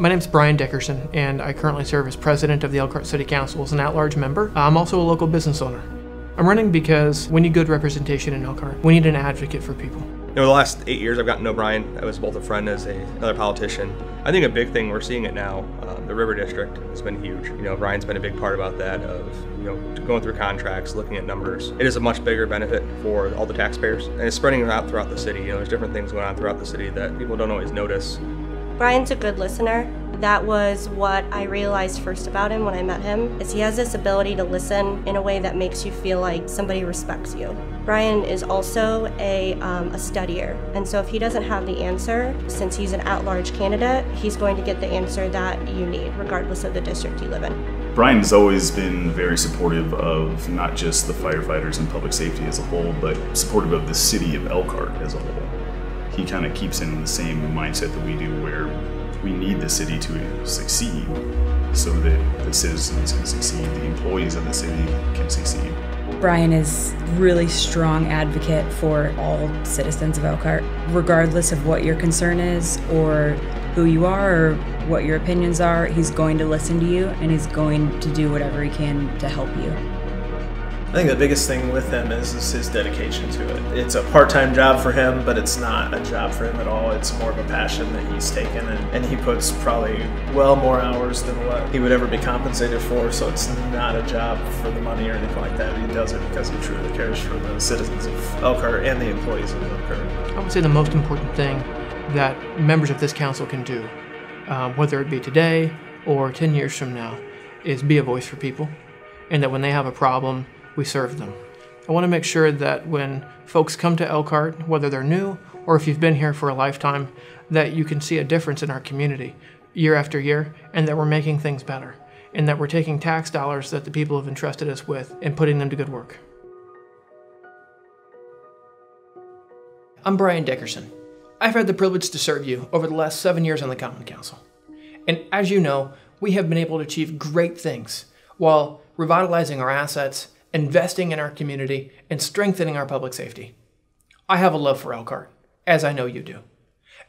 My name is Brian Dickerson, and I currently serve as president of the Elkhart City Council as an at large member. I'm also a local business owner. I'm running because we need good representation in Elkhart. We need an advocate for people. Know, the last eight years I've gotten to know Brian. I was both a friend as a, another politician. I think a big thing we're seeing it now. Uh, the River District has been huge. You know, Brian's been a big part about that. Of you know, going through contracts, looking at numbers. It is a much bigger benefit for all the taxpayers, and it's spreading out throughout the city. You know, there's different things going on throughout the city that people don't always notice. Brian's a good listener. That was what I realized first about him when I met him, is he has this ability to listen in a way that makes you feel like somebody respects you. Brian is also a, um, a studier, and so if he doesn't have the answer, since he's an at-large candidate, he's going to get the answer that you need, regardless of the district you live in. Brian has always been very supportive of not just the firefighters and public safety as a whole, but supportive of the city of Elkhart as a whole. He kind of keeps in the same mindset that we do, where we need the city to succeed so that the citizens can succeed, the employees of the city can succeed. Brian is really strong advocate for all citizens of Elkhart, regardless of what your concern is or who you are or what your opinions are. He's going to listen to you and he's going to do whatever he can to help you. I think the biggest thing with him is, is his dedication to it. It's a part-time job for him, but it's not a job for him at all. It's more of a passion that he's taken, and, and he puts probably well more hours than what he would ever be compensated for. So it's not a job for the money or anything like that. He does it because he truly cares for the citizens of Elkhart and the employees of Elkhart. I would say the most important thing that members of this council can do, uh, whether it be today or 10 years from now, is be a voice for people. And that when they have a problem, we serve them. I want to make sure that when folks come to Elkhart, whether they're new or if you've been here for a lifetime, that you can see a difference in our community year after year and that we're making things better and that we're taking tax dollars that the people have entrusted us with and putting them to good work. I'm Brian Dickerson. I've had the privilege to serve you over the last seven years on the Common Council. And as you know, we have been able to achieve great things while revitalizing our assets investing in our community, and strengthening our public safety. I have a love for Elkhart, as I know you do.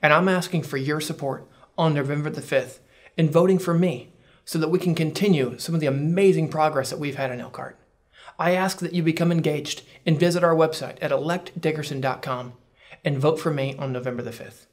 And I'm asking for your support on November the 5th in voting for me so that we can continue some of the amazing progress that we've had in Elkhart. I ask that you become engaged and visit our website at electdickerson.com and vote for me on November the 5th.